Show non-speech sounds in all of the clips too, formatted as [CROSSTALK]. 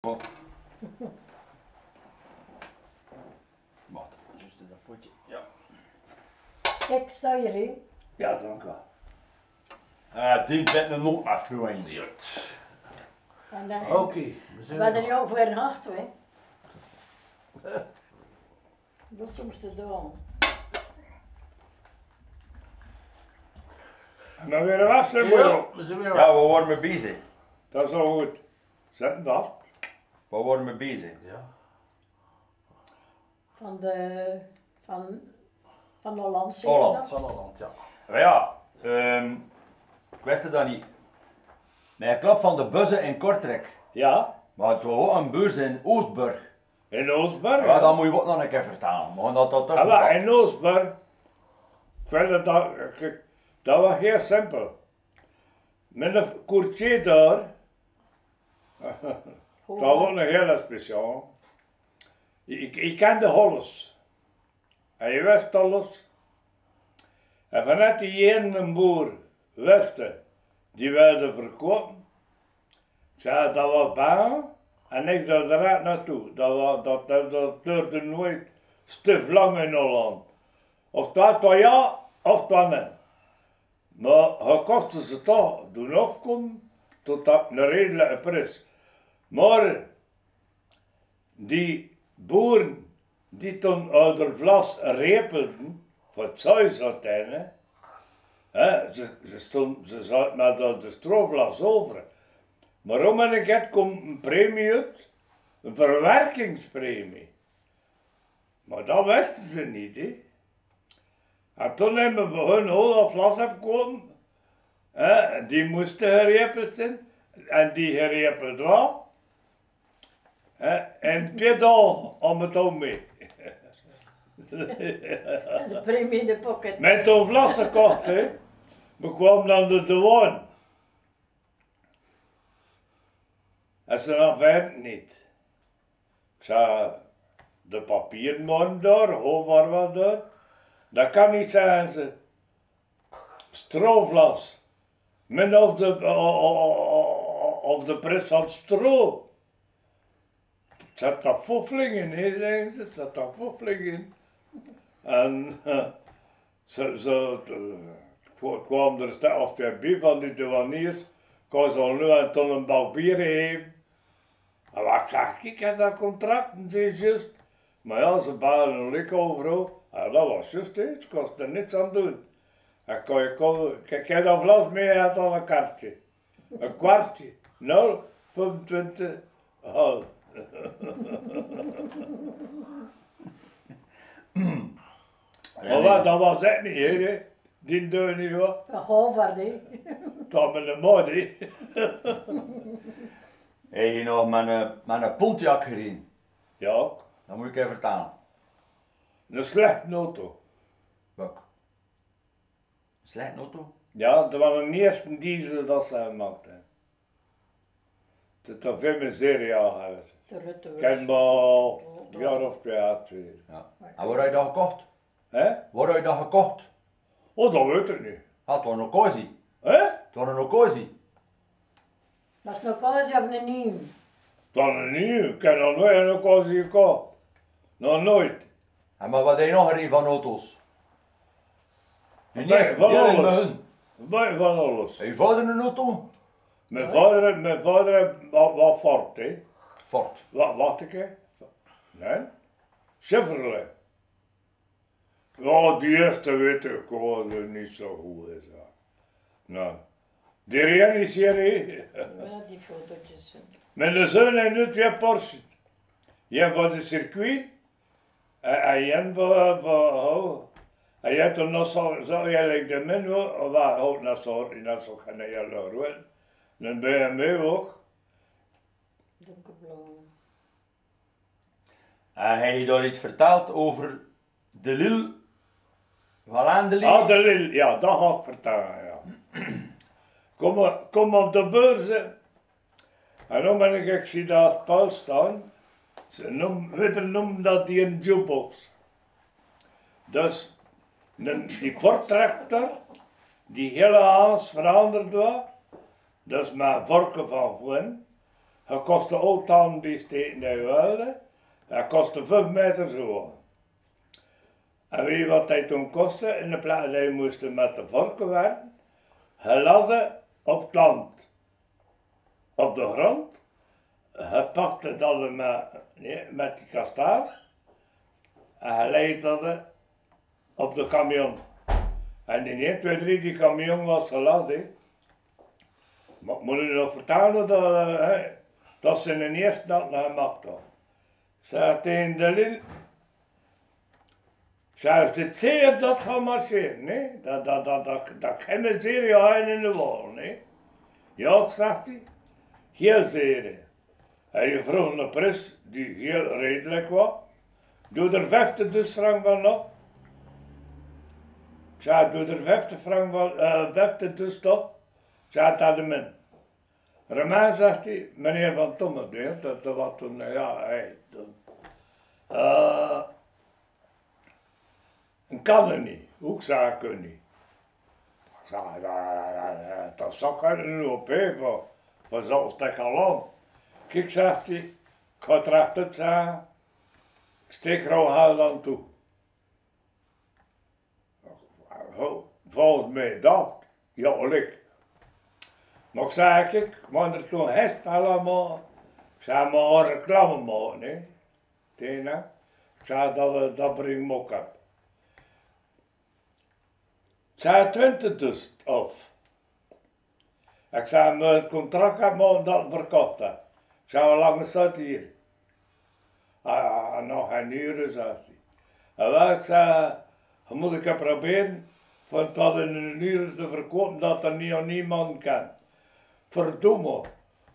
Wacht, juist dat potje. Ja. Kijk, sta hier, hè. Ja, dank u. Ah, die bent een nog afgewijn. En dan, Oké, we zijn we hadden er. jou voor een nacht, hè. [LAUGHS] Dat is soms te doen. En dan weer wassen, Ja, moeder. we zijn weer Ja, we worden mee bezig. Dat is al goed. Zet dat. We worden mee bezig. Ja. Van de, van, van Holland, zeg je Holland. dat? Van Holland, ja. Maar ja, ehm, ik wist het dan niet. Met een klap van de bussen in Kortrijk. Ja, Maar het was ook een beurs in Oostburg. in Oostburg. Ja, dan moet je ook nog een keer vertalen. We gaan dat tot Ja, maar pakken. in Oostburg. Ik weet het dat, kijk, dat was heel simpel. Met een courtier daar. [LAUGHS] Hoe Dat was een hele speciaal. Ik, ik kende Holles. En je wist alles. En vanuit die ene boer wisten, die wilde verkopen. Ik zei, dat was baan. En ik daar eruit naartoe. Dat, was, dat, dat, dat duurde nooit stif lang in Holland. Of dat was ja, of dat niet. Maar hij kostte ze toch doen afkomen tot op een redelijke prijs. Maar die boeren die toen het vlas repelden voor het zuisatijnen, hè, ze, ze, stond, ze zaten met de stroovlas over. Maar om en ik komt een premie uit, een verwerkingspremie. Maar dat wisten ze niet, hè. En toen hebben we hoe dat vlas heb komen, hè, die moesten gerepeld zijn, en die gerepeld was, en dagen om het om mee. De premie in de pocket. Met toen vlas gekocht, hè, bekwam dan de douane. En ze nog werkt niet. Ik zei, de papierman daar, hoofdwaar wat daar, dat kan niet zijn ze. Stroovlas. Men of de, of de prijs van stro. Zat daar foffeling in, hè, zeggen ze. Zat daar foffeling in. En eh, zo, zo eh, kwam er sta- of twee bij van die douaniers. Kon ze al nu en toen een bal bier geven. En wat zag ik, ik dat contract, zei ze juist. Maar ja, ze balen een lik overal. En dat was juist iets, het kostte er niets aan doen. En kon je kijk, jij dat vlas mee, had al een kaartje. Een kwartje. 0, 25, half. Maar wat, dat was het niet, hè. Die deur niet, hoor. Een Harvard, hè. Dat met een mod, hè. Heb je nog met een, met een Pontiac gereden? Ja, Dat moet ik even vertalen. een slechte auto. Welk? Slecht auto? Ja, dat was een eerste diesel dat ze gemaakt hebben. Het is veel meer serie geweest. Maar een jaar of twee uit twee. Ja. En waar heb je dat gekocht? Hè? Waar heb je dat gekocht? Oh, dat weet ik niet. Ah, het was een occasie. Hè? Het was een occasie. Was het nog alles of een nieuw? Dan niet. Ik heb nog nooit een occasie gekocht. Nog nooit. En maar wat heb je nog gereden van auto's? Je Nee, van alles. van. Heb je vader een auto? Mijn vader, mijn vader heeft wat, wat fort, hè. Ford. Wat, wat ik, hè? Nee? Chevrolet. Ja, die eerste weet ik gewoon dat niet zo goed is. Ja. Nou, die realiseer Ja, die fotootjes. Met de zoon en nu twee Porsche. Je voor het circuit. En en je voor, voor, oh. En je hebt er nog zo, zo eigenlijk de min. Waar, ook naar zo, naar zo gaan je hoor. Een BMW ook. Donkerblauw. En heb je daar iets verteld over de Lille? Valaan de Lille? Ah, de Lille, ja, dat ga ik vertellen, ja. Kom, kom op de beurzen. En dan ben ik, ik zie daar spel staan. Ze noem, noemen dat die een jukebox. Dus, een, die Ford-tractor, die hele Haas veranderd was. Dus met vorken van Gwen. Hij kostte ook dan die steken die wilde. Hij kostte 5 meter zo. En weet je wat hij toen kostte? In de plaats dat hij moest met de vorken werken. Ladde op het land. Op de grond. Hij pakte dat met, nee, met die kastaar. En hij leidde dat op de camion. En in 1, 2, 3, die camion was geladen. Maar moet je nog vertellen dat, hè, dat ze de eerste dag gemaakt hadden. Ik zei tegen de Lil. Ik zei, als zeer dat gaat marcheren, nee? Dat, dat, dat, dat, dat kan me zeer jaren in de wal, nee? Ja, zegt hij. Heel zeer. En je vroeg een prijs die heel redelijk was. Doe er 50 frank van nog. Ik zei, doe er 50 frank van, uh, 50 dus toch? Ik zei, dat de min. Romain zegt hij, meneer Van Tommerdeel, dat, dat was toen, ja, hij, toen. Uh, kan er niet, hoe zou ik niet. Dat, dat zag hij er nu op, hè, voor, zo'n stuk land. Kijk, zegt hij, ik ga het recht uit zeggen, ik steek al heel aan toe. Volgens mij dat, ja, ik. Maar zei ik, ik moet er toen herspelen maken. Ik zei, maar reclame maken, hè. Tena. Ik zei, zei, 20 dus, of. Ik zei, het contract heb maar dat verkocht. Ik hoe lang dat hier? Ah, nog een uur, zei hij. En wel, ik zei, moet ik proberen, want dat in een uur te verkopen dat er niet aan niemand kan verdomme.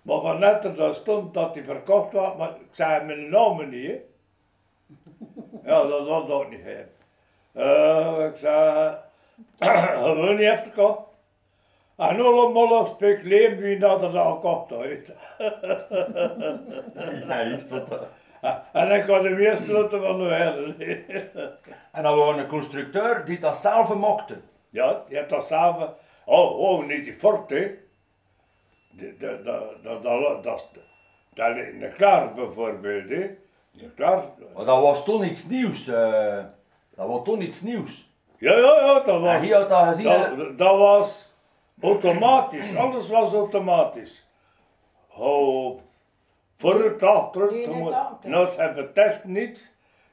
Maar van net er daar stond dat hij verkocht was, maar ik zei mijn naam niet. Hè. [LAUGHS] Ja, dat was ook niet hè. Uh, ik zei, [CLEARS THROAT] gewoon niet even verkocht. En allemaal speculeren wie dat er dan gekocht heeft. [LAUGHS] Ja, is dat. [LAUGHS] En ik had de meeste sloten van de wereld. En dan was een constructeur die dat zelf. Ja, die heeft dat zelf. Oh, oh, niet die fort, hè. Dat, dat, dat, dat, dat, dat, dat ligt niet klaar bijvoorbeeld, hè. Klaar. Maar dat was toen iets nieuws. eh, dat was toen iets nieuws. Ja, ja, ja, dat En was, hier had dat gezien. dat, dat was automatisch. Alles was automatisch. Oh, voor het achter, nooit hebben test niets.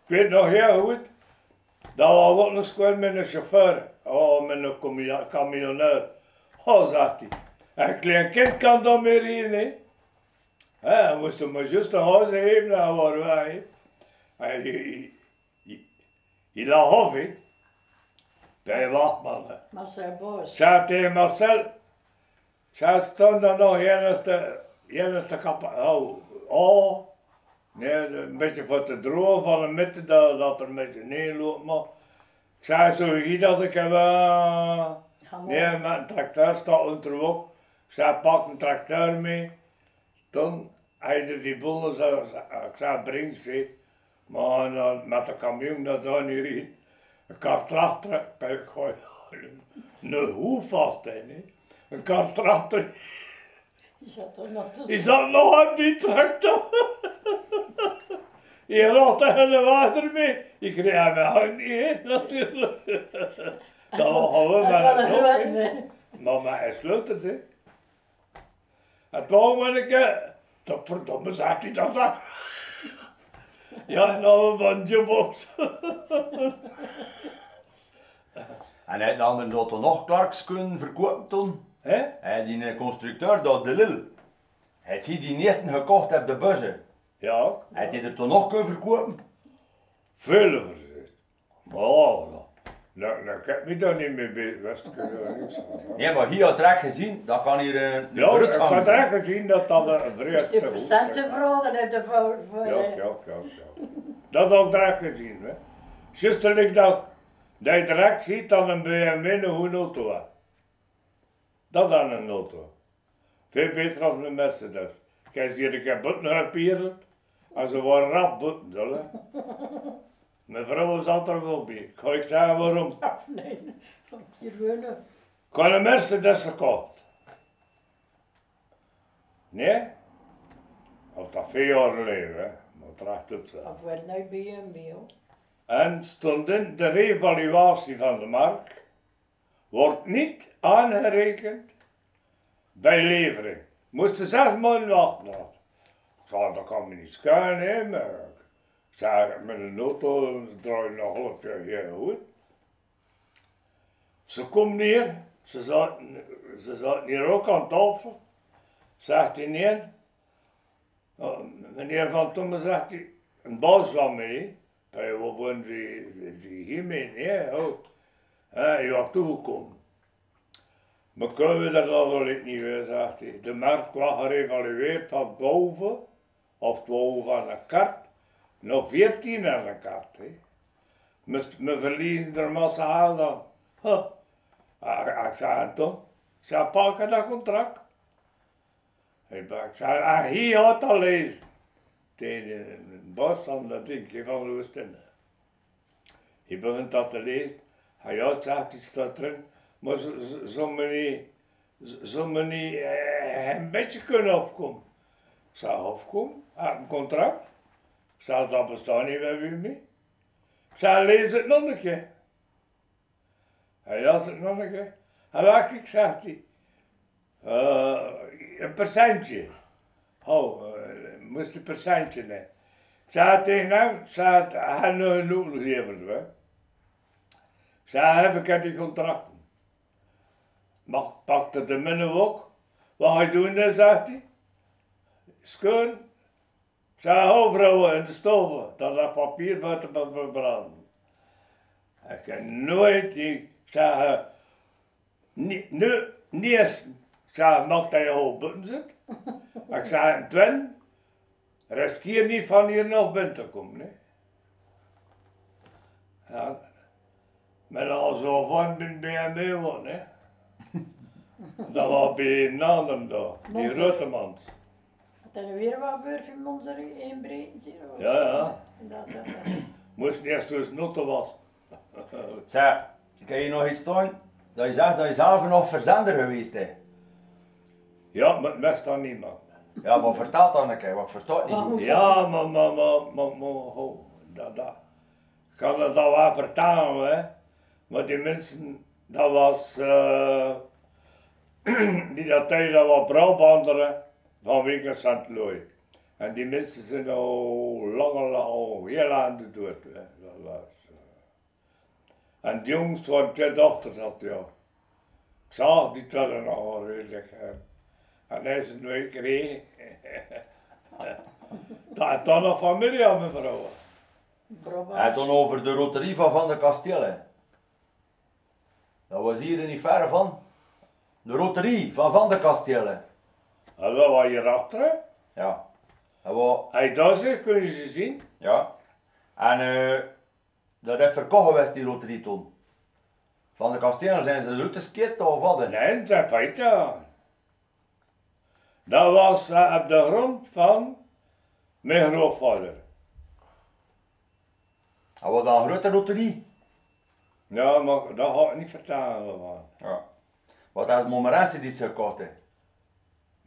Ik weet nog heel goed, dat was ook een squad met een chauffeur. Oh, met een camio- camionneur. Oh, zegt hij. Een klein kind kan dan meer in, hè. Hij moest maar juist een huis geven, dan waren wij. Hij, hij, hij, hij lag af, hè. Bij wachtmannen. Marcel Boos. Zei tegen Marcel, zij stond er nog een te, een te kappen. Oh, oh. Nee, een beetje voor te drogen van de midden, dat, dat er een beetje neerloopt. Maar ik zei zo hier dat ik heb, uh, maar. nee, met een tracteur staat onderweg. Ik zei, pak een tracteur mee. Toen hij die boel, zo, ik zei, breng ze. Maar uh, met de camion dat daar niet in. Een kar trachter, ik gooi een hoe vast in. Een kar trachter, Je zat er nog op die tractor. Je raakt tegen de water mee. Ik kreeg hem hand niet, hè, natuurlijk. [LAUGHS] Dat was gewoon was een. Maar een sleutel, hè. Het wou maar een keer. Dat verdomme zegt hij dat. Ja, nou een bandjebox. En hij had dan dat nog Clarks kunnen verkopen toen. Hè? Hij die constructeur, dat de Lil. Hij heeft hier die eerste gekocht op de bussen. Ja, Hij heeft die er toen nog kunnen verkopen. veel verzet. Maar nou, nou, ik heb me daar niet mee bezig. Van. Nee, maar hier had Rek gezien, dat kan hier eh, een Ja, ik had zijn. echt gezien dat dat een breed De procenten verhogen en de voor. voor Ja, eh, ja, ja, ja. Dat had ik daar gezien, hè. Toen ik dat, dat je direct ziet dat een BMW een goede auto was. Dat dan een auto. Veel beter dan een Mercedes. Kijk, je, ik heb butten gepiereld. En ze waren rap hè. Mijn vrouw zat er wel bij. Ga ik zeggen waarom. Af, nee. Hier wonen. Had een Mercedes gekocht. Nee? Of dat veel jaar geleden. Maar recht het zo. Of werd nu bij hem bij. En stond in de revaluatie van de markt wordt niet aangerekend bij levering. Moesten zes maanden wachten. Ik zei, dat kan me niet schelen, hè, maar zei, met een auto draai je nog half jaar heel goed. Ze komt neer, ze zaten, ze zaten hier ook aan tafel. Zegt hij neer, meneer Van Tomme zegt hij, een baas van mij, bij wat wonen ze, ze hiermee, nee, oh. Ja, je was toegekomen. Maar kunnen we dat al niet meer, zegt hij. De markt was gerevalueerd van boven, of 12 aan een kaart, nog 14 aan een kaart. Hè. Moest me verliezen er massaal dan. Huh. Ik zei het toch? Ik zei, pak dat contract. Ik zei, ah, hier had al lezen. Tegen een bos van dat ding van Roesten. Je begint dat te lezen. Hij had zegt, die staat erin. Maar zo, zo, zo me niet, zo- zo me niet eh, een beetje kunnen afkomen. Ik zei, afkomen? Heb een contract? Zei, dat bestaat niet bij. Ik zei, lees het nog een keer. Hij las het nog een keer. En wat ik zegt hij? Eh, een percentje. Oh, uh, moest een percentje nemen. Zei tegen hem, zei, hij nog een hè. Ik zei, heb ik die contracten. Mag pakte de minne ook. Wat ga je doen zegt hij. Schoon. Ik zei, hou vrouwen in de stoven, dat dat papier buiten moet verbranden. Ik heb nooit, die- zei, eh, niet, nu, niet eens, ik zei, mag dat je hoofd buiten zit. Maar ik zei, en Twen, riskeer niet van hier nog binnen te komen. Hè. Ja, met al zo van ben BMW woon, hè. Dat was bij een ander daar, die Monster. Had er weer wat gebeurd in Monster inbreken? Ja, ja. En dat zat er. Moest eerst dus noten was. [LAUGHS] Zeg, kan je nog iets staan? Dat je zegt dat je zelf nog verzender geweest bent. Ja, maar het mest dan niemand. Ja, maar vertel dan een keer, want ik versta het niet Wat goed. Ja, maar, maar, maar, maar, maar, ho, dat, dat. Ik kan het al wel vertalen, hè. Maar die mensen, dat was, eh, [CLEARS THROAT] die dat tijd, dat was Brabanteren vanwege St. Louis. En die mensen zijn al lang, al, al heel lang de dood, hè. Dat was, eh. En die jongens waren twee dochters had, ja. Ik zag die twee nog wel redelijk, hè. En hij is een week gereden. [LAUGHS] Dat is dan nog familie aan mijn vrouw. En dan over de roterie van Van de Kastelen. Dat was hier niet ver van. De roterie van Van de Kastelen. En dat was hierachter. hè. Ja. Dat was, Hij zit, kun je ze zien. ja. En eh dat heeft verkocht geweest, die roterie toen. Van de Kastelen zijn ze uitgeskit of wat? Nee, dat zijn feiten. Dat was eh, op de grond van mijn grootvader. Dat was dan een grote roterie. Ja, maar dat ga ik niet vertellen. Man. Ja. Wat had Montmorency die ze gekocht heeft.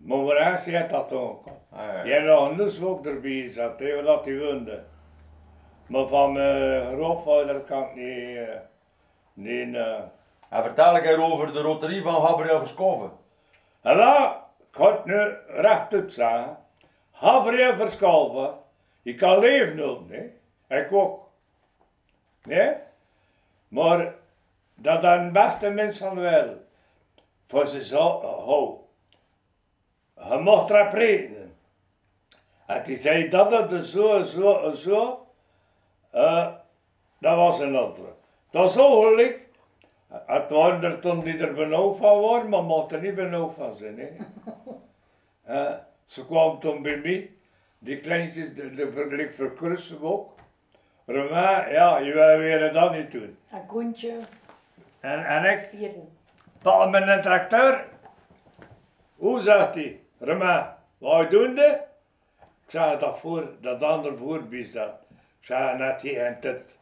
Maar waar heeft dat ook. Ah, ja. Nog een nus ook erbij zat, hè, dat hij woonde. Maar van mijn grootvader kan ik niet... eh, niet eh, En vertel ik over de roterie van Gabriel Verschoven. En ik ga het nu rechtuit zeggen. Gabriel Verschalven, je kan leven ook, nee? Ik ook. Nee? Maar dat is de beste mens van de wereld. Voor ze zo, ho. Je mocht erop rekenen. En die zei dat het er zo, zo, zo. eh, dat was een andere. Dat is zo gelijk. Het waren er toen die er benauwd van waren, maar mochten er niet benauwd van zijn. Hè. [LAUGHS] Eh, ze kwam toen bij mij, die kleintjes, de, de vergelijk verkrussen ook. Romain, ja, je wil weer dat niet doen. En Koentje, En, en ik, vierden. pak met een tracteur. Hoe zegt hij? Romain, wat je? Ik zei dat voor, dat ander voorbij staat. Ik zei net hij en dit.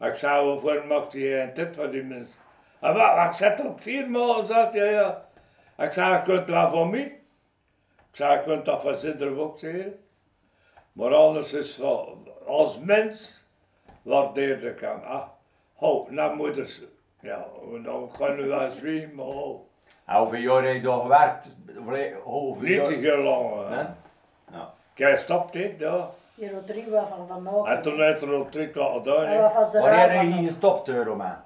Ik zei, waarvoor maakt hij en dit van die mensen? En wat, ik zet op vier maal, zegt hij, ja. Ik zei, je kunt wel voor mij. Ik zei, ik kunt dat van zitten ook zeggen. Maar anders is wel, als mens waardeerde ik hem. Ah, ho, nou moeders. Ja, dan gaan we wel zwiemen, maar ho. En hoeveel jaar heb je daar gewerkt? Hoeveel Niet te jaar? lang. Nee? Kijk, stop dit, ja. Die roterie was van Van Noken. En toen heeft er ook drie klaar gedaan. Hij hè. Wanneer heb je hier gestopt, eh, Romain?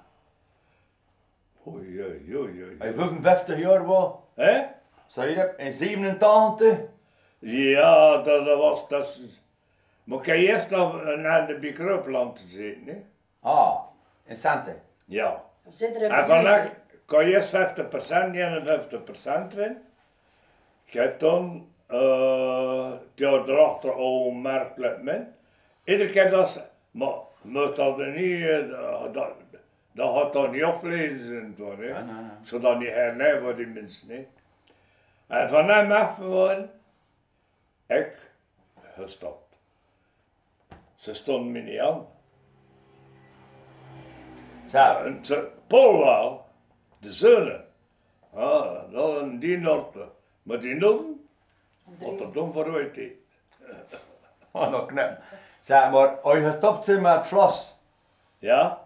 Oei, oei, oei, oei. Je 55 jaar was, Hè? zei je dat? In 87? Ja, dat, dat was, dat is... Maar kan je eerst nog naar de microopland te zitten, hè? Ah, in Sante. Ja. Zit er in En vandaag je eerst 50%, 51% erin. Je hebt dan, eh, die erachter al merkelijk min. Iedere keer dat ze, maar moet dat niet, eh, dat, dat, gaat dan niet aflezen worden. Ja, nee, nee. Zodat niet hernemen voor die mensen, hè. En van hem af gewoon, ik gestopt. Ze stonden me niet aan. Zo, ze, Paul wel, de zonen. Ah, dat een die Noorden. Maar die Noorden, wat er dom voor weet hij. [LAUGHS] oh, nog knap. Zeg maar, als je gestopt bent met flas, Ja?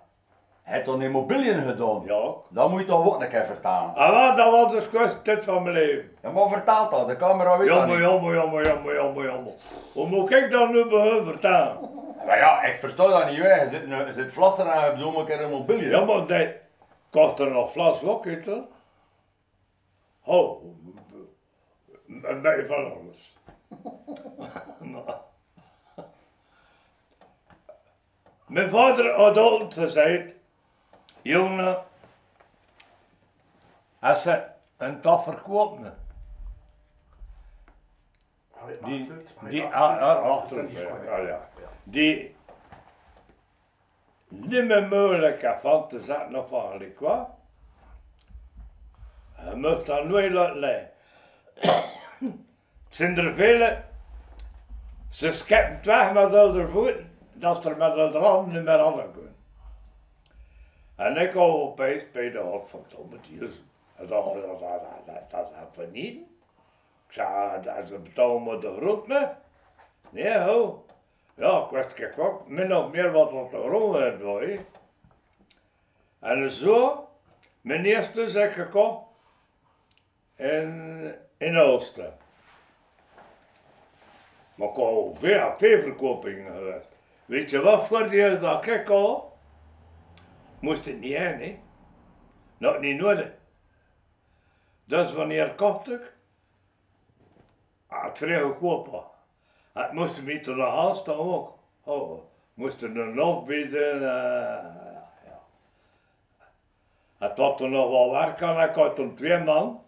heb je dan immobiliën gedaan? Ja. Dan moet je toch ook een keer vertalen. Ah, wat, dat was de schoonste tijd van mijn leven. Ja, maar vertaal dat, de camera weet dat Jammer, niet. jammer, jammer, jammer, jammer, jammer. Hoe moet ik dat nu bij hun vertalen? Maar ja, ik versta dat niet, hè. Je zit, je zit flassen en je bedoelt een keer immobiliën. Ja, maar die kost er nog flas? Oh, een beetje van alles. [LAUGHS] Mijn vader had altijd gezegd, jongen, als ze een taf verkoopt, die, die, ah, ah, achter, ja, ja, die niet meer mogelijk heeft van te zetten of eigenlijk wat. Je moet dat nooit laten liggen. Het zijn er vele, ze scheppen het weg met hun voeten, dat ze er met hun handen niet meer aan kunnen. En ik hou opeens bij de hand van Tom Diers. En dat, dat, dat, dat, dat, dat is vernieten. Ik zei, ah, dat ze betalen met de. Nee, ho. Ja, ik ik ook min of meer wat er te grond werd. En zo, mijn eerste is ik gekocht in, Oosten. Maar ik al veel, veel verkopingen. Weet je wat voor die dat ik al? Moest het niet heen, hè? Nog niet nodig. Dus wanneer kocht ik? Ah, Het vrij goedkoop. Het moest niet te de haast dan ook. Oh, moest er nog bij zijn. eh, ja. Het had er nog wel werk aan, ik had toen twee man.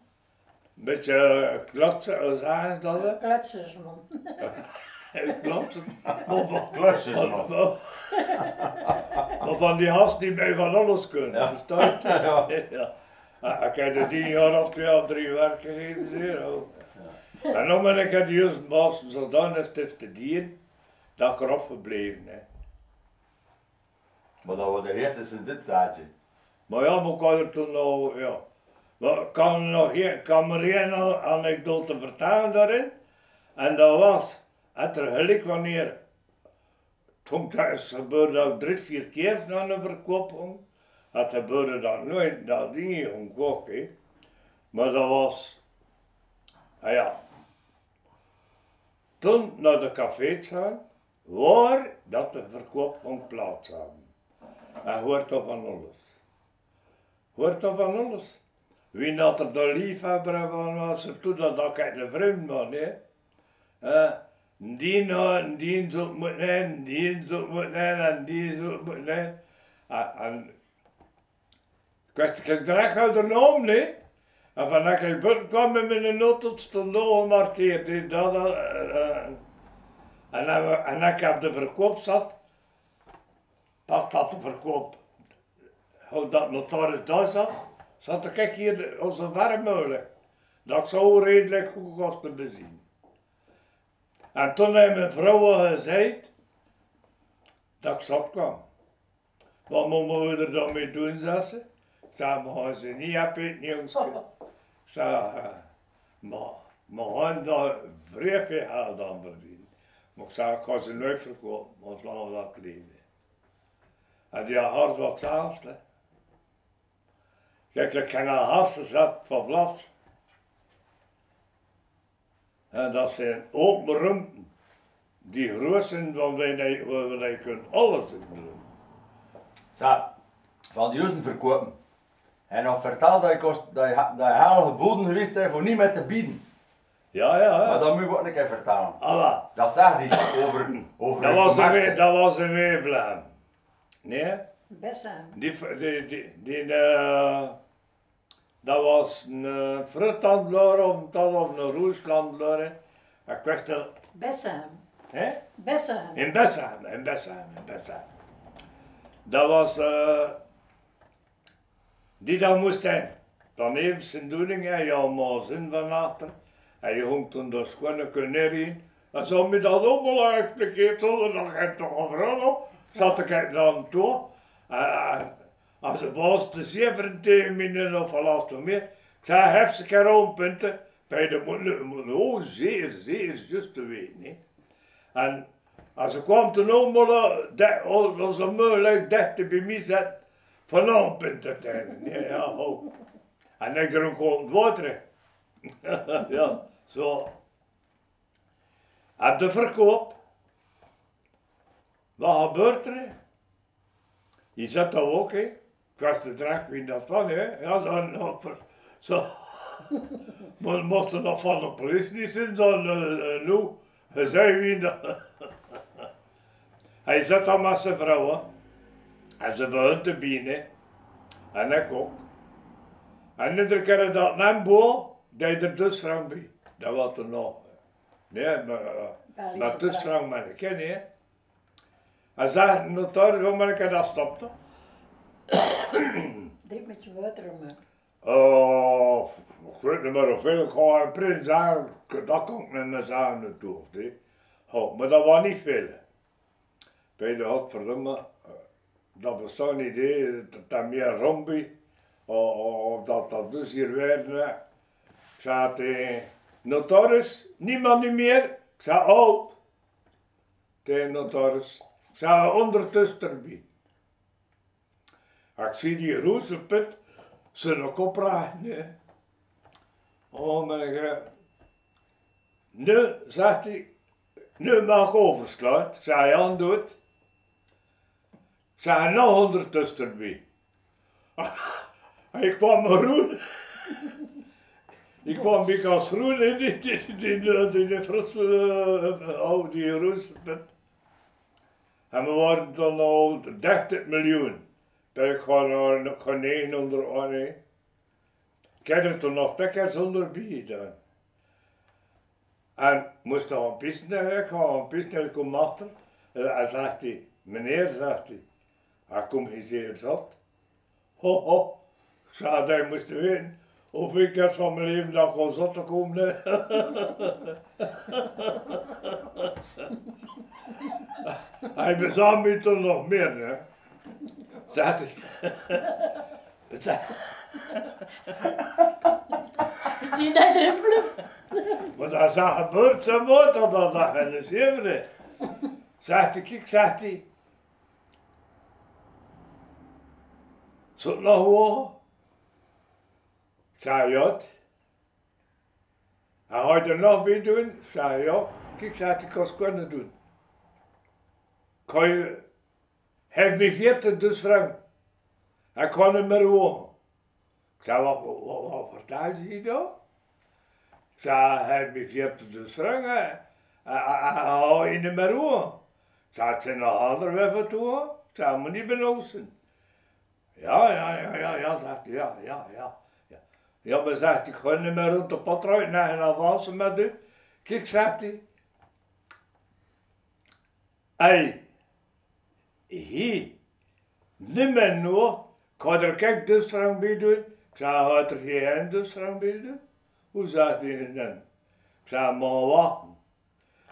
Een beetje eh, klotsen, hoe zeggen ze dat? hè? Kletsers, man. Klotsen. Maar van- die hast die mij van alles kunnen, Ja. verstaan je? [LAUGHS] Ja. ja. Ik heb er tien jaar of twee of drie werk gegeven, zeer. En dan ben ik het juist baas zodanig stift te dienen, dat ik erop gebleven. Hè. Maar dat was de eerste in dit zaadje. Maar ja, maar ik had er toen nog, ja. Maar ik kan, er nog geen, kan één a- anekdote vertellen daarin. En dat was, het er gelijk wanneer, toen dat is gebeurde dat drie, vier keer na een verkoping. Het gebeurde dat nooit, dat omkocht, hè. Maar dat was, ah ja. Toen naar de café gaan, waar dat de verkoping plaats had. En hoort dat van alles. Hoort dat van alles. Wie dat er de liefhebber van was, toen dat ik een vreemd man, hè. Eh, die nou, die zo moeten zijn, die zo moeten zijn, en die zo moeten zijn. En, en ik wist, ik direct uit de naam, nee. En van ik buiten kwam met mijn auto, stond nog gemarkeerd. Dat, dat, eh, eh. en, en ik heb de verkoop zat, pak dat de verkoop hoe dat notaris daar zat, zat ik hier als een ver mogelijk. Dat ik zo redelijk goed kosten bezien. En toen heeft mijn vrouw gezegd dat ik zat kwam. Wat moeten we er dan mee doen, zei ze. Ik zei, maar ze niet hebben, jongens. [LAUGHS] Eh, maar gaan daar vrij veel geld aan verdienen. Maar ik zei, ik ga ze nooit verkopen, want laten we dat leven. En die hart wat hetzelfde. Kijk, ik heb een hart gezet van blad. En dat zijn open ruimten. Die groot zijn, van wij, kunnen alles doen. Zo, van die juisten verkopen. En nog verteld dat je, kost, dat je, dat je heel geboden geweest bent voor niet met te bieden. Ja, ja, Maar ja. dat moet ik ook een keer vertellen. Allah. Dat zegt hij over, over Dat was een, wee- dat was een weeflaam. Nee? Bessem. Die, die, die, die eh, dat was een uh, fruithandelaar of, dat of een roeshandelaar. hè. Ik wist het, Bessem. hè? Bessem. In Bessem, in Bessem, in Bessem. Dat was, eh, die dan moest zijn. Dan heeft zijn doening, en je allemaal zin van achter. En je ging toen de schone kanarie in. En zo me dat allemaal uitgeplikt, zonder dat ik toch overal op. Zat ik dan toe. En als de baas de 17 minuten of wat meer. Ik zei, hef ze keer. Bij de moeten oh, zeer, zeer juist te weten. Hè. En als ze kwam te noemen, dat was het mogelijk dat bij mij zat van te hebben. Ja, oh. En ik gewoon het water. [LAUGHS] ja, zo. Op de verkoop. Wat gebeurt er? Je zet dat ook, hè. Ik was de draag wie dat van, hè. Ja, zo, nou, ver- zo. Maar mochten nog van de politie niet zijn, zo, uh, uh, nu, je zei wie dat. [LAUGHS] Hij zat dan met zijn vrouwen. En ze begon te bieden. En ik ook. En iedere keer dat nam boe, deed er dus frank bij. Dat was er nog. Nee, maar, uh, maar dus frank maar ik niet, hè. Hij zei, notaris, hoe maar ik dat stopte. Dit met je water maar. Oh, ik weet niet meer hoeveel. Ik ga een prins aan, dat kan ik niet meer zeggen in het hoofd. hè. Oh, maar dat was niet veel. Bij de godverdomme, dat bestaat niet, hè, dat dat meer rompie. Of, dat dat dus hier werden. hè. Ik zei tegen notaris, niemand meer. Ik zei oud. Tegen notaris. Ik zei ondertussen erbij. Ik zie die roze put zijn kop raken. hè. Oh, mijn Nu, zegt hij, nu mag ik overslaan. Ik zei, Jan, doe zei, nog ondertussen erbij. [LAUGHS] Ik kwam maar roen. Ik kwam bij als roen in die, die, die, die, die, die Franse, uh, oh, die rozenput. En we waren dan al 30 miljoen. Dat ik gewoon naar gewoon 900 aan. hè. Ik heb er toen nog pekkers zonder bij gedaan. En moest er gaan pissen, ik ga gaan pissen, ik kom achter. En zegt hij, meneer, zegt hij, hier zeer zat. Ho, ho. Ik zei dat je moest weten, hoeveel keer van mijn leven dat gewoon zat te komen. [LAUGHS] Hij bezat me toen nog meer, hè. Hij. Zegt- Zie je dat er een bluff? Maar dat is al gebeurd, zo moet dat dat dat zeven. Zegt kijk, zegt hij. Zit het nog hoog? Ik zei, ja. Hij gaat er nog bij doen? Ik zei, ja. Kijk, hij, ik kan het kunnen doen. Kan je... Heeft me 40 dus frank. Hij kan niet meer. Ik zei, wat, wat, wat, vertelt je dan? Ik zei, hij heeft me 40 dus. Hij hij houdt niet meer wonen. Ik zei, het zijn nog andere weven toe. Ik zei, maar niet benoemen. Ja, ja, ja, ja, ja, zegt hij, ja, ja, ja. Ja, ja maar zegt hij, ik ga niet meer rond de uit naar een avance met u. Kijk, zegt hij. Hey, hier, niet meer nog. Er kijk dus frank bij doen. Ik zei, gaat er geen dus bij doen? Hoe zegt hij dan? Ik zei, maar wachten.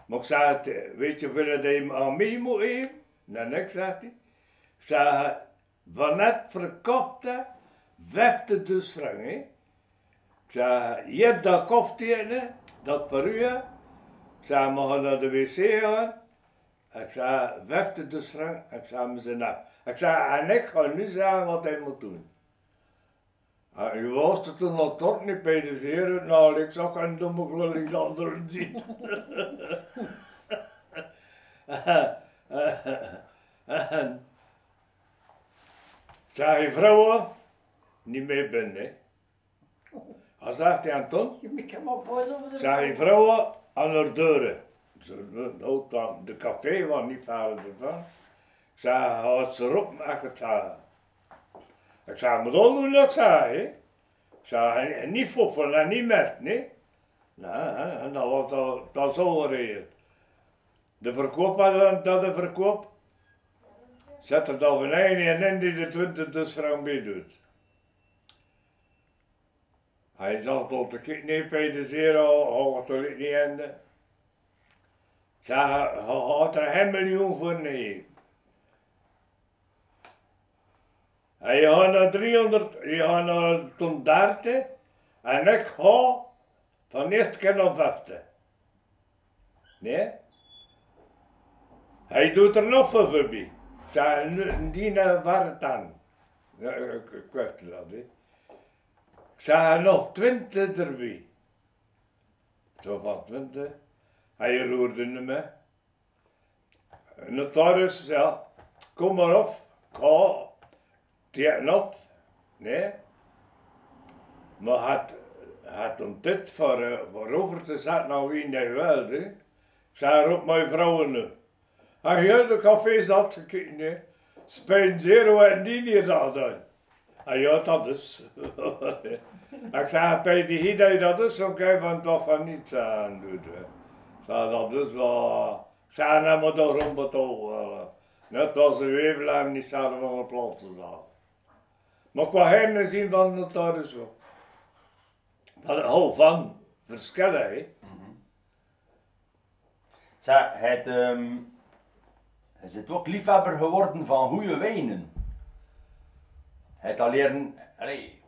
Maar ik zei, weet je hoeveel dat je aan mij moet geven? Nee, niks, zegt hij. Ik van net verkochte, vijfde dus frank, hè. Ik zei, hier dat koffie dat voor u. Ik zei, we gaan naar de wc gaan. Ik zei, vijfde de streng. Ik zei, we zijn daar. Ik zei, en ik ga nu zeggen wat hij moet doen. En u was er toen nog tot niet bij de zeer. Nou, ik zag een domme de anderen zien. [LAUGHS] [LAUGHS] [LAUGHS] En zei vrouwen, niet meer binnen. Hij zegt Je boos over de zei vrouwen aan de deuren. Ze, nou, dan, de café was niet verder ervan. Ik zei, houd ze erop met het haar. Ik zei, moet al doen dat zei hè. Ik zei, niet foffelen en niet met, nee. Nou, en dat was dat, dat zo gereden. De verkoop had dat de verkoop. Zet er dan beneden en in die de 20 dus vrouw mee doet. Hij zag tot de bij de zero, hoog het niet einde. Ze had er een miljoen voor nee. Hij gaat naar 300, hij gaat naar ton 30 en ik ga van eerste keer naar 50. Nee? Hij doet er nog voor voorbij. Het dan? Ja, ik, weet het hè. Ik zei nog 20 erbij. Zo van 20. Hij roerde niet meer. Notaris, ja, kom maar op. Ga, tegen op. Nee. Maar had, had om dit voor, eh, voor over te zetten naar wie hij wilde. Ik zei roep mijn vrouwen nu. Hij heel de café zat gekeken, nee. En die niet gedaan. En ja, dat is. [LAUGHS] ik zei, bij die hier dat is, dan kan je van toch van niets aan doen. hè. Ik dat is wel... Ik zei, nou maar toch. Net als de weeflaam niet zouden van te staan. Maar qua heen zien van het daar is wel. Van, van verschillen, hè. Het, ehm, hij is ook liefhebber geworden van goede wijnen. Hij heeft al leren, allee,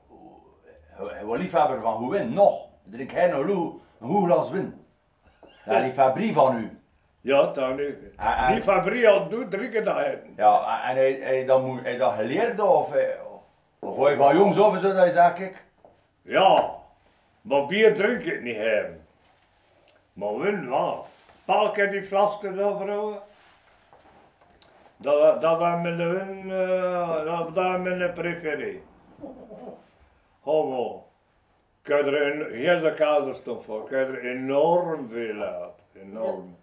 hij was liefhebber van goede wijn, nog. Drink hij nog een goed glas wijn. Ja, [LAUGHS] die fabrie van u. Ja, dan nu. Ah, ah. Die fabriek al doet drinken dat. Ja, en hij, hij, dat, moet, hij dat geleerd of, of hij van jongs af zo dat hij zegt, kijk. Ja, maar bier drink ik niet. Maar win wel. Pak ik die flasken daar, Dat, dat is mijn win, eh, dat is mijn preferie. Homo. Ik heb er een hele kaderstof voor. Ik heb er enorm veel uit. Enorm.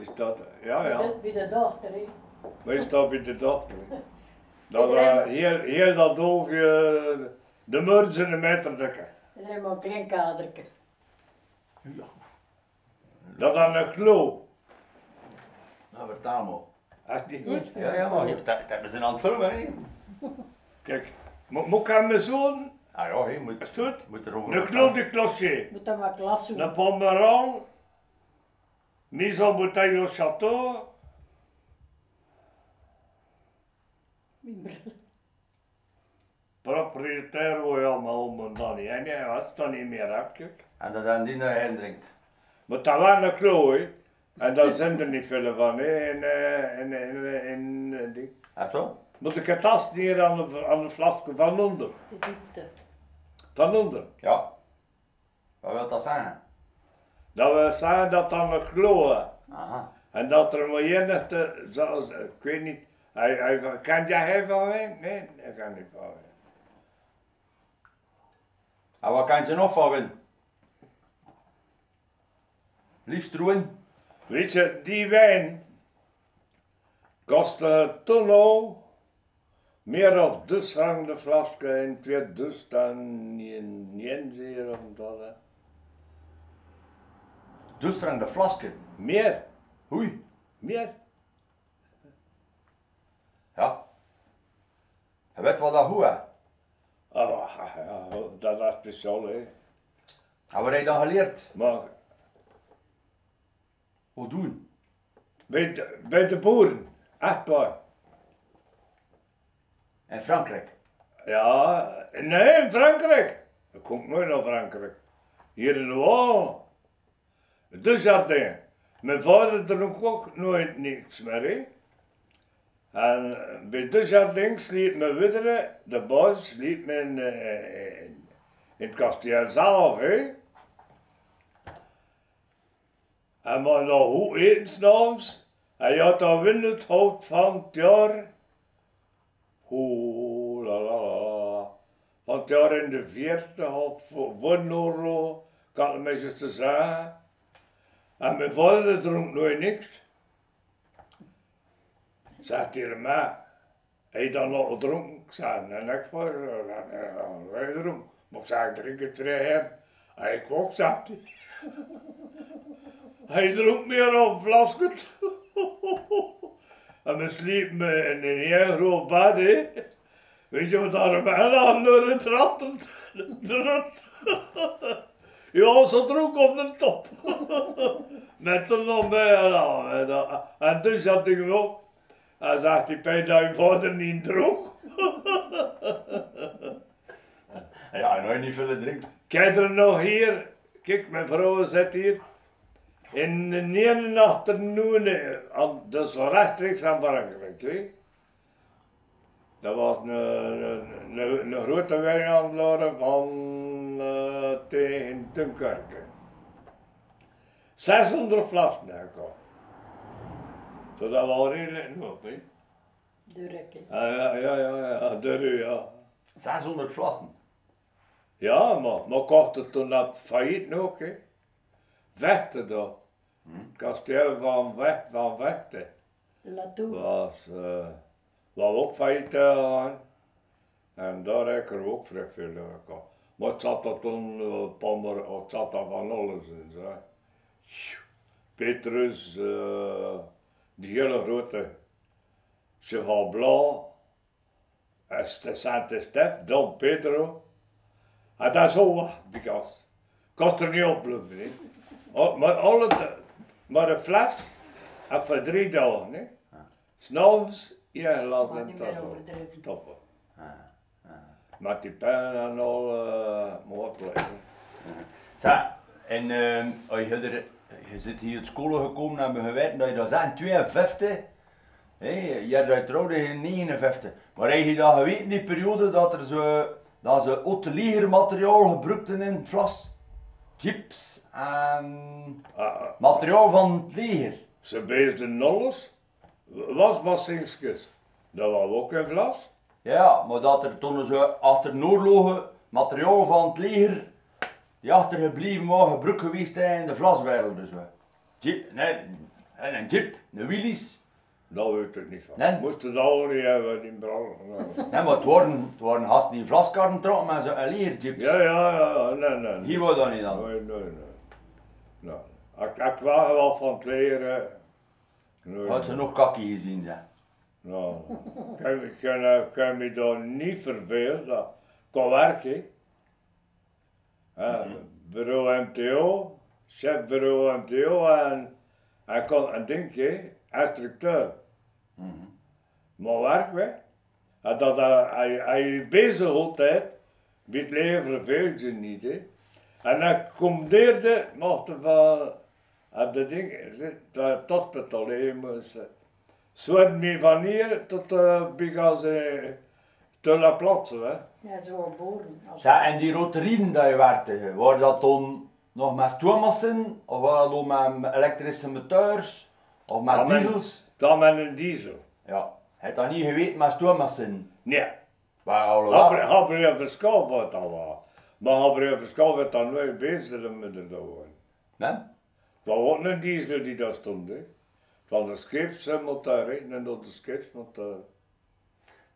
Is dat, ja ja. Bij de dochter, hè. Maar is dat bij de dochter? Dat uh, heel, heel dat doofje, de muur zijn een meter dikke. Dat is helemaal een klein kadertje. Dat is een glo. Nou, vertel maar. Dat is niet goed. Ja, ja, maar dat, dat we zijn aan het filmen, hè. Kijk, mo- moet ik aan mijn zoon, Ah ja, je moet, is goed? moet erover de clocher, Moet dat maar klas doen. een pomerang, mise en bouteille au château, propriétaire royal en dan niet. En dat is dan niet meer, hè, kijk. En dat hij die naar hen drinkt. Maar dat was een hè. En daar zijn er niet veel van, hè. En, en, en, en, en die. Echt wel? Moet ik het tas neer aan de, aan de flasken van onder. De diepte. Van onder. Ja. Wat wil dat zeggen? Dat we zeggen dat dan een is. Aha. En dat er maar enigste, zoals, ik weet niet, hij, hij, kan jij van wijn? Nee, ik kan niet van wijn. En wat kan je nog van winnen? Liefst roen. Weet je, die wijn kostte al meer of dus frank de flasje en twee dus dan zeer of dat. hè. Dus frank de flasken. Meer, Oei. meer. Ja. Je weet wat dat goed is. Ah, ja, dat is speciaal, hè. En wat heb je dan geleerd? Maar Hoe doen? bij de, bij de boeren, echt waar. In Frankrijk. Ja, nee, in Frankrijk. Ik kom nooit naar Frankrijk. Hier in de jardin. Mijn vader dronk ook nooit niets meer. Hè? En eh, bij de jardin sliep mijn widderen, de baas sliep in, eh, in, in het kasteel zelf. Hè? En maar nog hoe eten s'avonds. En je had dan windend hoofd van het jaar. Hoe la la la. Van het jaar in de veertig of voor de oorlog, kan het mensen te zeggen. En mijn vader dronk nooit niks. Zegt mij, heb je dan nog gedronken? Ik zei, nee, niks voor, wij gedronken. Maar ik zei, ik drink het hem. Hij ik ook, zegt hij. Hij dronk meer dan flasken. [LAUGHS] en we sliepen in een heel groot bed, hè. Weet je wat daar bij aan door het rat? De rat. [LAUGHS] Ja, ze dronk op de top. [LAUGHS] Met er nog bij en toen zat ik ook. En zegt hij, pijn dat je vader niet dronk. Ja, en nooit niet veel drinkt. Kijk er nog hier. Kijk, mijn vrouw zit hier. In de eh, aan- dus rechtstreeks aan Frankrijk. Hè. Dat was een, een, een, een grote wijnhandelaar van eh, tegen Dunkerque. 600 flessen heb ik al. Zo dat was redelijk nog, hè. Durk. Ja, ja, ja, ja, ja, de, ja. 600 flassen. Ja, maar, maar kocht het toen dat failliet nog, hè. Vechten daar. Het kasteel van Vecht, van Vechten De Latour. was, eh was ook failliet gegaan. En daar heb ik er ook vrij veel gehad. Maar het zat er toen, uh, Pommer, het zat er van alles in, zo. Petrus, eh, die hele grote Cheval Blanc, Saint-Estèphe, Don Pedro. En dat is zo wat, die kast. Kost er niet op. Al- Maar alle, maar de fles, en voor drie dagen, hè. S'avonds, ja, laat Maar het niet dat meer zo overdreven. stoppen. Met die en al, uh, mooi blijven. Zeg, en ehm, als je, er, je zit hier uit school gekomen en we geweten dat je dat zei in 52, hé, je hebt dat trouwde in 59. Maar heb je dat geweten, die periode, dat er zo, dat ze hotelliermateriaal gebruikten in het vlas? Chips Ah, ah, materiaal van het leger. ze beesden nolles, wasmassingsjes. Dat was ook een glas. Ja, maar dat er toen zo achter de oorlogen materiaal van het leger die achtergebleven was gebruikt geweest zijn in de vlaswereld. Dus, we. jeep, nee, en een jeep, een Willys. Dat weet ik niet van. Nee. Moesten dat al niet hebben in brand. Nee, maar het waren, het waren gasten die vlaskarren trokken met zo'n legerjeeps. Ja, ja, ja, nee, nee. nee. Hier was dat niet dan. Nee, nee, nee. Nou, ik, ik wacht wel van leren. Nee, Had je nog kakkie gezien, zeg. Nou, ik kan, ik kan, me daar niet vervelen. Dat kan werken. Ja, Bureau MTO, chef bureau MTO en hij kon een dingje, instructeur. Maar werk weg. En dat hij, hij, hij bezig altijd, met leven verveelt je niet. Hè. En hij commandeerde, mocht er van, op de ding, dat het hospital, hè, moest, eh, Zwart me van hier tot uh, uh, te la plaats, hè. Ja, zo geboren. Als Zeg, en die roterien dat je werkte, waren dat dan nog met stoommassen? Of waren dat dan met elektrische moteurs? Of met Ja, met- diesels? Dan met een diesel. Ja, heb dat niet geweten met stoommassen? Nee, Maar alhoewel, Gabriel Verschouw wat dat was. Maar Gabriel Verschouw werd dan nooit bezig met de doen. nee? Dat was een diesel die daar stond. Van de scheepsmotor, hè, en door de scheepsmotor.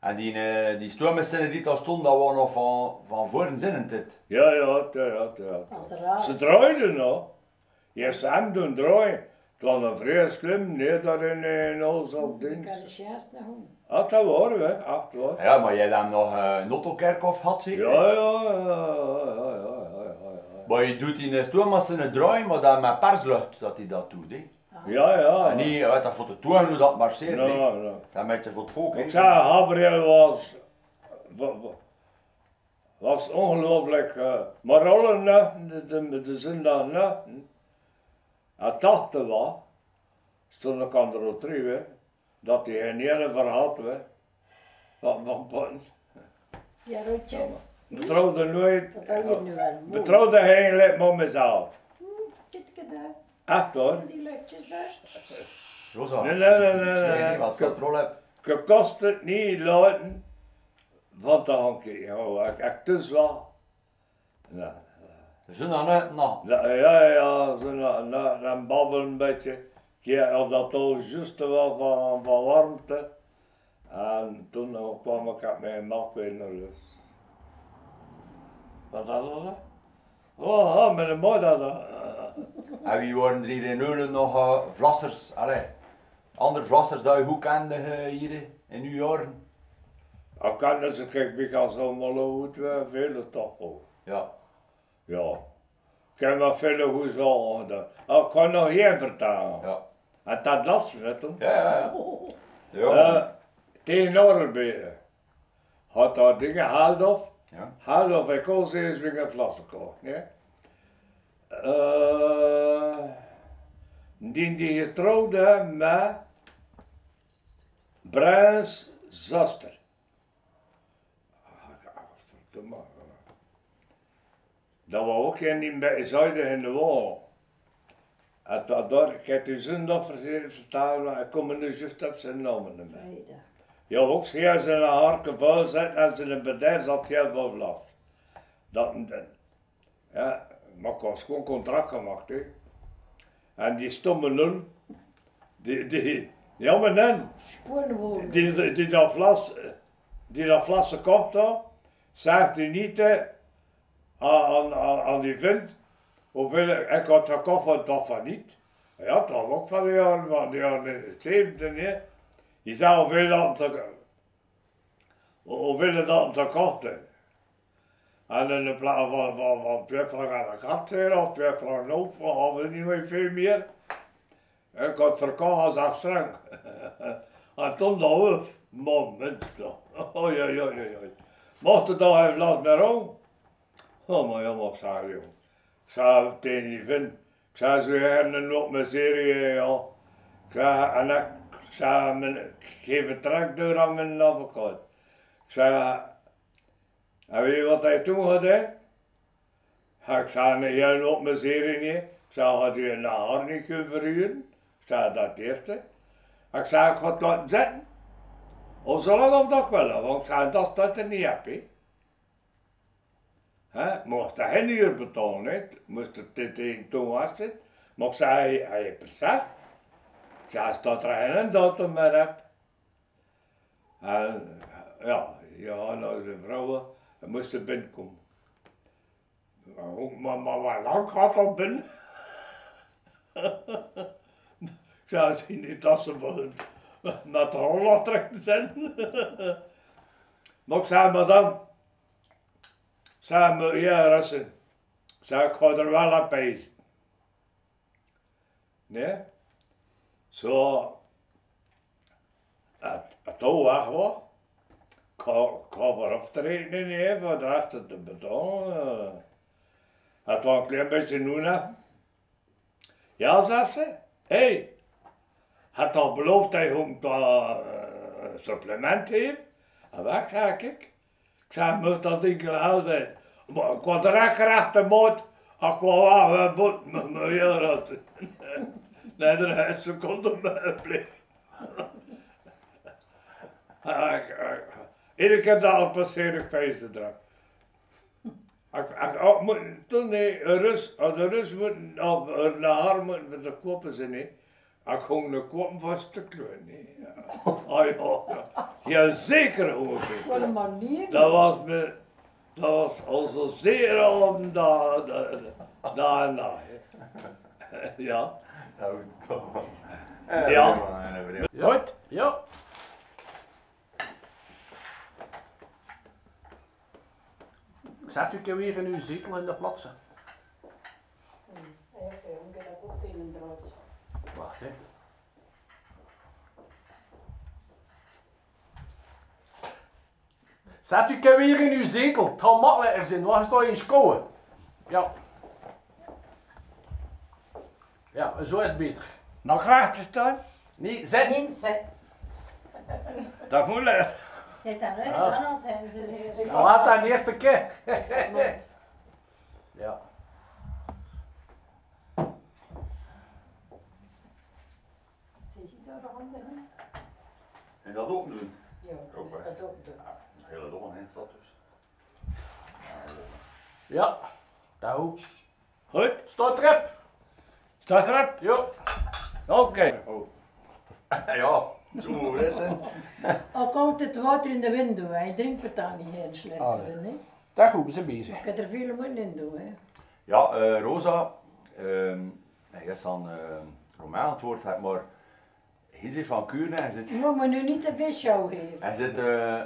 En die, eh, die stoommassen die daar stonden, dat waren nog van, van voor een zin in dit. Ja, ja, ja, ja, ja. raar. Ze draaiden nog. Je hem doen draaien. Het was een vrij slim, nee, daar in, in ons op Ik ding. kan de juist naar home. Ah, dat waren we. Ja, maar jij dan nog uh, Nottokerkhof had zeker? Ja, ja, ja, ja, ja, ja, ja, ja. Maar je doet in stoommassen een draai, maar dan met perslucht dat hij dat doet. Hè. Ja, ja. En niet, weet dat voor de toon hoe dat marcheert. Ja, ja. Dat met je voor het volk. Ik zei, Gabriel was, wa- wa- was ongelooflijk. eh, maar alle nachten, de, de, de zondagnachten, het dachten we, stond ik aan de retrieve, dat hij een hele verhaal was van Van Putten. Ja, Rutje, Betrouwde nooit, dat had je nu wel. mooi. betrouwde eigenlijk maar mezelf. Daar, Echt hoor. die luchtjes daar. Zo zo. Nee, nee, nee, nee, Ik weet nee. niet wat ik controle heb. Je kost het niet laten van te hangen. Ja, ik, ik dus wel. Ja, Zijn dan uit nog. ja, ja, ja zo na, na, na babbelen een beetje. Ja, of dat al juist wel van, van warmte. En toen eh, kwam ik met mijn melk weer naar huis. Wat hadden we? Oh, ja, met een moeder. dat. En wie worden er hier in Eulen nog eh, vlassers? Allee, andere vlassers dat je goed kende eh, hier in uw jaren? Ik kan dus, kijk, ik als allemaal goed weer veel toch wel. Ja. Ja. Ik heb maar veel goed zo gedaan. Oh, ik kan nog één vertellen. Ja. En dat laatste, hè, toen. Ja, ja, ja. [LAUGHS] Eh, tegen Orelbeer. Had dat dingen Haldorf. Ja. Haldorf, ik kon ze eens weer een fles gekocht. Nee? Eh, die die getrouwde met Bruins zuster. Ah, Verdomme. Dat was ook in die bij zuiden in de wal. En dat daar, ik heb u zondag vertellen, maar ik kom er nu juist op zijn namen vrijdag. Ja, ook hier ze een harken vuil zetten en ze in een bedrijf zat heel veel last. Dat, ja, maar ik was gewoon contract gemaakt, hè. En die stomme lul, die, die, ja maar dan, die, die, die dat flas, die dat flas gekocht had, zegt hij niet aan, aan, aan die vent, hoeveel, ik had gekocht van dat van niet. Ja, dat was ook van de jaren, van de jaren 70, nee. Je zei hoeveel dat te, hoeveel dat te kochten. En in de plaats van, van, van twee frank aan de kat of twee frank loop, of niet meer veel meer. Ik had verkocht als afstrang. [LAUGHS] en toen de hoofd, moment toch. [LAUGHS] Oei, oei, oei, oei. Mocht het dan even laat meer om? Ja, wat zei joh. Zei tegen die vent, ik zei ze hebben op mijn serie, ja. Ik zei, en ik, zei, ik geef een tractor aan mijn advocaat. Ik zei, en weet je wat hij toen gedaan? Ik zei, nee, jij loopt mijn serie niet. Ik zei, had u een haar niet kunnen verhuren? Ik zei, dat eerste. Ik zei, ik ga het laten zitten. Of zo lang of dat wel, want ik zei, dat staat er niet op, hè. Mocht hij geen uur betalen, hè. Moest het dit toen was het. Maar zei, hij heeft zei, staat er geen datum meer op. En ja, ja, nou de vrouwen moesten binnenkomen. Maar, maar, maar lang gaat dat binnen? [LAUGHS] ik zei, zie niet dat ze met de rollen trekken zijn. maar ik zei, madame, zei me, ja, Russen, ik er wel op eten. Nee? Zo, het, het weg was. Ik voor af te rekenen, nee, voor de rest te betalen. Het was een klein beetje doen, hè. Ja, zei ze. Hé, hey, had al beloofd dat je uh, supplement heeft. En weg, zei ik. Ik zei, moet dat enkel houden. Maar ik was direct de moed. Ik wou wel, we moet met mijn jaren. Nee, de rest seconde me blijven. Iedere keer dat al passeer ik feesten moet, toen nee, rus, de rus moet, of naar haar moeten met de koppen zijn, nee. Ik ging de koppen stuk doen, nee. Ja. Oh ja, ja. ja zeker hoor ik. Wat een manier. Dat was me, dat was also zeer om daar, daar, daar en daar. Ja. Nou, toch. Ja. Goed? Ja. Zet u een keer weer in uw zetel in de plaatsen. Ja, ik heb ook geen draad. Wacht, hè. Zet u keer weer in uw zetel. Het gaat makkelijker zijn. Waar sta je in schouwen? Ja. Ja, zo is het beter. Nog recht te staan? Nee, zet. Nee, ze, Dat moet les. het dan uit, Ja. dan zijn. Dan laat dat de eerste keer. Ja. De? En dat ook doen. Ja, Ook dat ook doen. Een hele dag in staat dus. Ja. Dat ook. Goed. Staat erop. Staat erop? Ja. Oké. [LAUGHS] Ja, zo moet het zijn. Ook altijd water in de wind doen, hè. je drinkt het dan niet heel slecht. Ah, nee. hè. Daar goed, we zijn bezig. Je hebt er veel moeten in doen. Hè. Ja, eh, Rosa, ehm hij is aan uh, Romein antwoord, heb maar hij zit van Kuurne, hij zit, Je moet me nu niet te veel show geven. hij zit eh,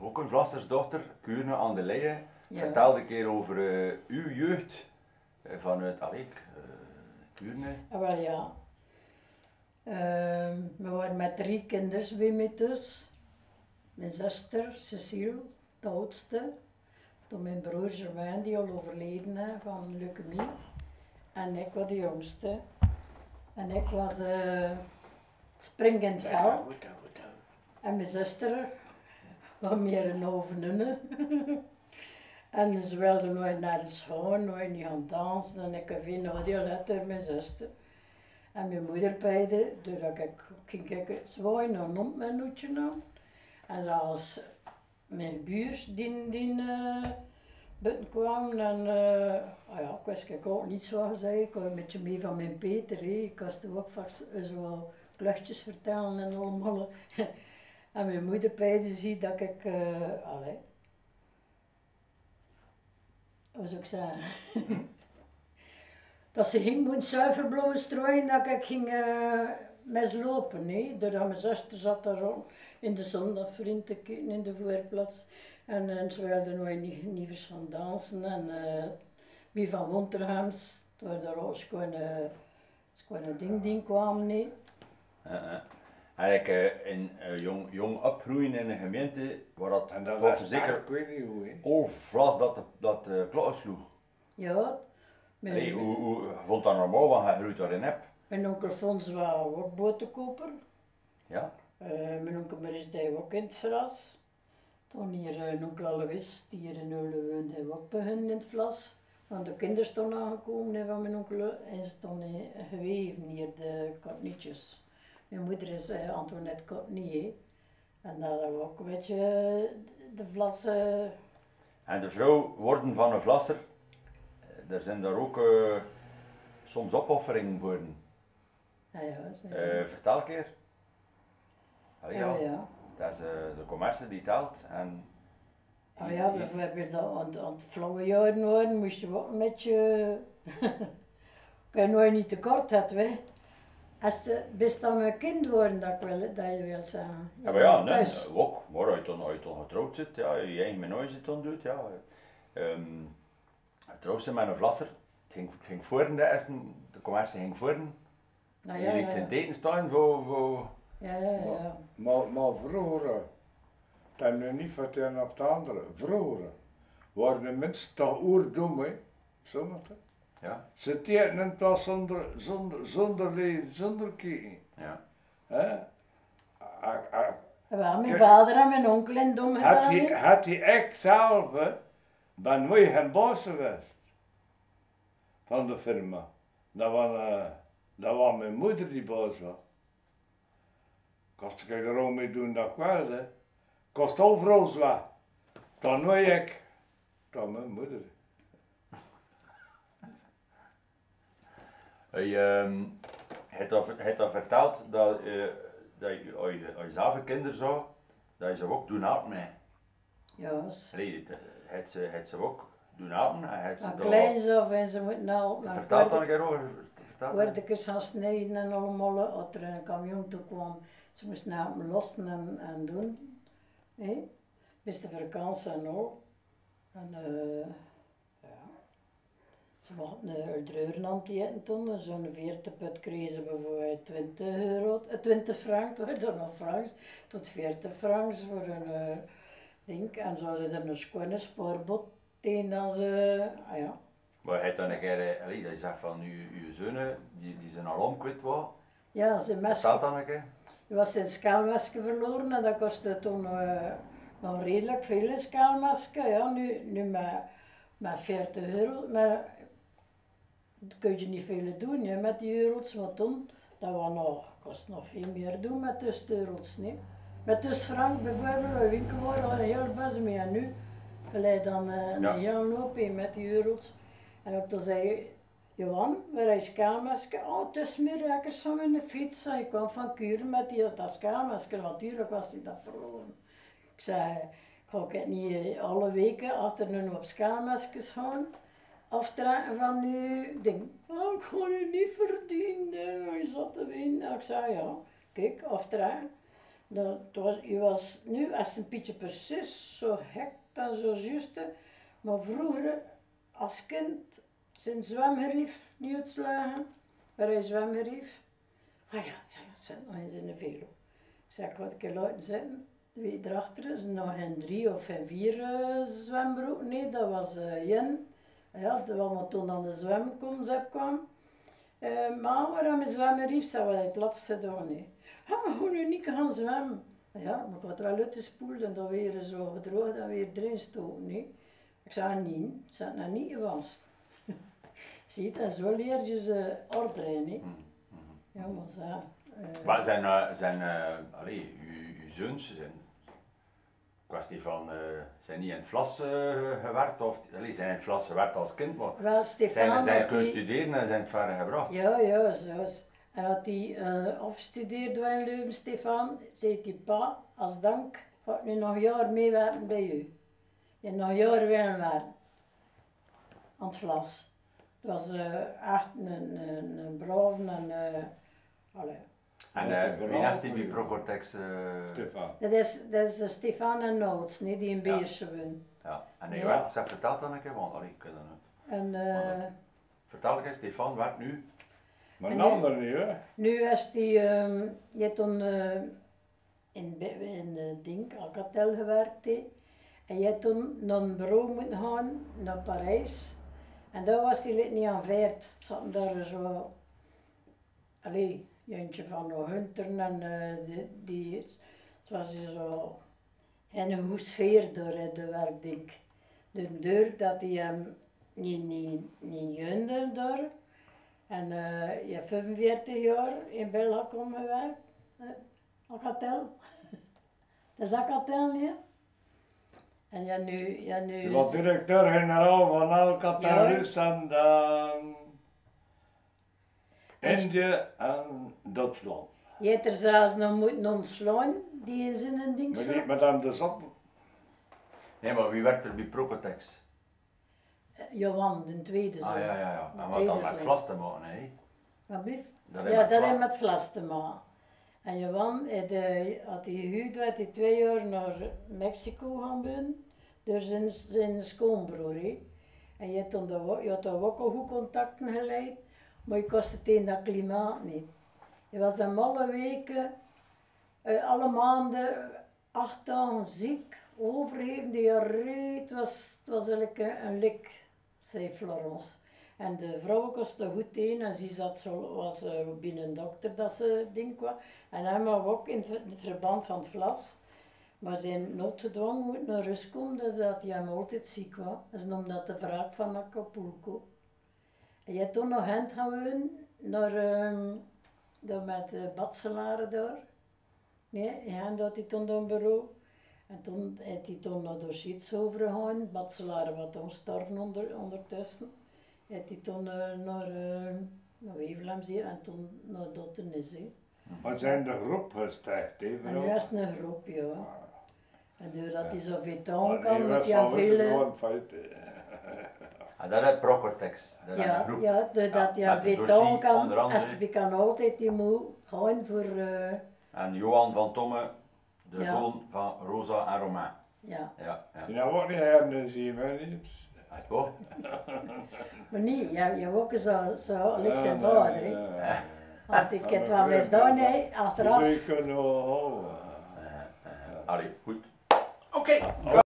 ook een Vlastersdochter, Kuurne aan de Leyen. Ja. Vertel een keer over eh, uw jeugd eh, vanuit Alek, Kuurne. Ah, wel ja. Ehm, we waren met drie kinderen bij mij dus. Mijn zuster, Cecile, de oudste. Toen mijn broer Germain, die al overleden is van leukemie. En ik was de jongste. En ik was eh spring in het veld. En mijn zuster was meer een ovenunne. [LAUGHS] en ze wilde nooit naar de school, nooit niet gaan dansen. En ik heb veel nadeel gehad door mijn zuster. En mijn moeder beide, doordat ik ging ik zwaaien en om mijn nootje nam. En zelfs mijn buurs die, die uh, buiten kwamen. En uh, ja, ik wist ik ook niet zo gezegd. Ik had een beetje mee van mijn Peter. Ik was toen ook vast zo kluchtjes vertellen en allemaal. [LAUGHS] en mijn moeder beide ziet dat ik, uh, allee, hoe zou ik zeggen? [LAUGHS] dat ze ging moeten zuiverbloemen strooien dat ik ging uh, mislopen. Nee? Doordat mijn zuster zat daar rond in de zondagvriend te kijken in de voorplaats. En, en ze wilden nog niet, niet gaan dansen. En uh, wie van Wonterhams, de roos schone, schone ding ding kwam. Nee? Uh -uh. Eigenlijk uh, in jong, jong opgroeien in een gemeente waar dat, en dat was zeker ik weet niet hoe. He. overvlas dat de, dat de klokken sloeg. Ja. Mijn, hey, hoe, hoe je vond dat normaal, want hij groeit daarin heb. Mijn onkel Fons was ook boterkoper. Ja. Uh, mijn onkel Maris deed ook in het Vras. Toen hier uh, onkel Alois, die hier in woonde, hij ook begonnen in het Vlas. Want de kinderen stonden aangekomen van mijn onkel en ze stonden geweven hier, de katnietjes. Mijn moeder is uh, Antoinette Katnie. En dat was ook een beetje de Vlas. En de vrouw worden van een Vlasser, er zijn daar ook soms opofferingen voor. Ja, ja, vertel een keer. Allee, ja, ja. Dat is uh, de commercie die telt. En oh ja, bijvoorbeeld aan, aan het flauwe jaren worden, moest je ook een beetje. [LAUGHS] kan je nooit niet tekort hebben, hè? Als je best dan een kind worden, dat, wil, dat je wil zeggen. Ja, maar ja, nee, ook. Maar als je dan, als je dan getrouwd zit, ja, je eigen menage zit dan doet, ja. Um, trouwens, met een vlasser, het ging, het ging voor de eerste, de commercie ging voor. Nou, ja, je liet zijn teken staan voor. voor ja, ja, ja. Maar, maar vroeger, dat nu niet van het een of het andere, vroeger waren de mensen toch oerdom, hè? Zo moet het. Ja. Ze in plaats zonder, zonder, zonder lezen, zonder kijken. Ja. Hè? Wel, mijn vader en mijn onkel en dom Had hij, had hij echt zelf, hè, ben nooit geen baas geweest van de firma. Dat was, uh, dat was mijn moeder die baas was. Kost ik er ook mee doen dat ik wilde. Kost overal zwaar. Dan nooit ik. Dan mijn moeder. Hij um, heeft dat, heeft dat verteld dat, uh, dat je, als je, als je zelf kinderen zou, dat je ze ook doen mee. Ja. Allee, het ze, het ze ook doen helpen en het ze. Klein zo en ze moeten nou... Vertel dan een keer over. Word ik eens gaan snijden en allemaal, als er een camion toe kwam, ze moesten helpen lossen en, en doen. Hé? Bis de vakantie en al. En uh. Hadden een eten toen, zo'n 40 put kregen bijvoorbeeld 20 euro, 20 frank, het werd dan nog francs, tot 40 francs voor een, uh, denk, en zo zit er een schone spoorbot tegen dat ze, ah ja. Maar hij heeft dan een keer, eh, dat je zegt van uw, uw zonen, die, die zijn al omkwit wat. Ja, ze Wat mes, staat dan een keer? je was zijn skaalmasker verloren en dat kostte toen eh, nog redelijk veel een. Ja, nu, nu met, met 40 euro, maar dat kun je niet veel doen hè, met die euro's, maar toen, dat was nog, kost nog veel meer doen met tussen euro's. Nee. Met tussen frank bijvoorbeeld, een winkel waren een heel bus mee en nu gelijk dan eh, een Ja. hoop in met die euro's. En ook toen zei je, Johan, waar is skaalmasker? Oh, het is meer lekker in de fiets. En ik kwam van Kuren met die, dat skaalmasker, natuurlijk was die dat verloren. Ik zei, ga ik niet eh, alle weken achter een op skaalmaskers gaan aftrekken van uw ding. Oh, ik ga je niet verdienen, je zat te winnen. Ik zei, ja, kijk, aftrekken. Dat was, je was nu als een beetje precies zo hek en zo juiste. Maar vroeger, als kind, zijn zwemgerief niet uitslagen. Waar hij zwemgerief. Ah ja, ja, dat zit nog eens in de velo. Ik ik had een keer laten zitten. Twee erachter nog geen drie of geen vier eh, zwembroek. Nee, dat was eh Jen. Ja, was wat toen aan de zwemconcept kwam. Eh maar waar mijn zwemgerief zei, wat het laatste dag niet. Ja, maar gewoon nu niet gaan zwemmen. Ja, maar ik had wel uitgespoeld en dan weer zo gedroogd en weer erin stoken. Nee. Ik zei niet, het zat nog niet gewassen. [LAUGHS] Zie je, en zo leer je ze orde in. hè. Ja, maar zo. eh, Maar zijn, eh, zijn eh, allee, uw, uw zoons zijn, kwestie van, eh, zijn niet in het vlas eh, gewerkt, of allee, zijn in het vlas gewerkt als kind, maar wel, zijn, Stefan zijn was kunnen die... studeren en zijn het verder gebracht. Ja, ja, zo. En had hij eh afgestudeerd door in Leuven, Stefan, zei hij, pa, als dank ga ik nu nog een jaar meewerken bij u. Je nog een jaar willen werken. Aan het vlas. Het was echt een, een, een brave en... allee. En Ja, de wie is die bij Procortex? eh, Stefan. Dat is, dat is Stefan en Noots, niet, die in Ja. Beersen wonen. ja. En hij Ja. werkt, zeg, vertel dan een keer, want ik kan dat niet. En eh, Vertel eens, Stefan werkt nu. Maar En een nu- ander niet, hè? nu is die, ehm je hebt toen eh, in, in eh, ding, Alcatel gewerkt. En je hebt toen naar een bureau moeten gaan, naar Parijs. En daar was hij niet aanvaard. Ze zaten daar zo, allee, eentje van de Hunter en eh, die, die, het was zo in een goede sfeer door de werkding. De deur dat hij hem niet, niet, niet gunde daar. En eh je hebt 45 jaar in Belgacom gewerkt. Uh, Alcatel. [LAUGHS] Dat is Alcatel, niet? hè? En ja, nu... Ja, nu Je was directeur-generaal van Alcatel en dan En- Indië en Duitsland. Je hebt er zelfs nog moeten ontslaan, die is in een ding Maar niet met hem de zat. Nee, maar wie werkt er bij Procortex? Eh, Johan, de tweede zo. Ah ja, ja, ja. En wat tweede dan met zoon. vlas te maken, hè? Wat blieft? Dat Ja, dat heeft met vlas te maken. En Johan had, eh, had hij gehuwd, werd hij twee jaar naar Mexico gaan doen, door zijn, zijn schoonbroer. hè. En je had, dan de, wo- je had daar ook al goed contacten geleid, maar je kostte het in dat klimaat niet. Je was hem alle weken, eh, alle maanden, acht dagen ziek, overgeven, diarree, het was, het was eigenlijk een, lik, zei Florence. En de vrouw kostte goed in en ze zat zo, was eh, binnen een dokter dat ze ding kwam. En hij was ook in het ver- het verband van het vlas. Maar zijn noodgedwongen moet naar rust komen doordat hij hem altijd ziek was. Dat is omdat de wraak van Acapulco. Je hebt toen nog hand gaan wonen naar, ehm daar met de badselaren daar. Nee, ja, dat hij toen een bureau. En toen heeft hij toen naar dossiers overgegaan. Badselaren wat omstorven onder, ondertussen. Heeft hij toen eh, naar, uh, naar Wevelem zeer en toen naar Dottenis. We zijn de groep gestegen, hè, En nu is een groep, ja. En doordat hij zoveel Maar taal die kan, moet was hij veel... En dat is Procortex. Dat Ja, groep. ja, doordat hij Ja, taal dossier kan, andere. kan altijd, hij moet gaan voor... eh, En Johan van Tomme, de Ja. zoon van Rosa en Romain. ja. Ja, ja. Je nou ook niet hernezien, hè, niet? Uit wat? [LAUGHS] Maar niet, ja, je hebt ook zo, zo Alex Ja, zijn nee, vader. hè. ja. Want ik Ja, heb wel misdaan, hè, dat. achteraf. Dus je kunt wel houden. Allee, goed. Oké, Oké.